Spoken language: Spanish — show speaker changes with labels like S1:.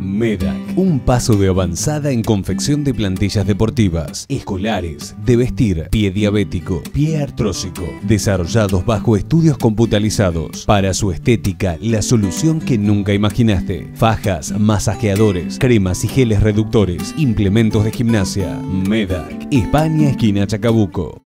S1: MEDAC, un paso de avanzada en confección de plantillas deportivas, escolares, de vestir, pie diabético, pie artrósico, desarrollados bajo estudios computalizados. Para su estética, la solución que nunca imaginaste. Fajas, masajeadores, cremas y geles reductores, implementos de gimnasia. MEDAC, España, esquina Chacabuco.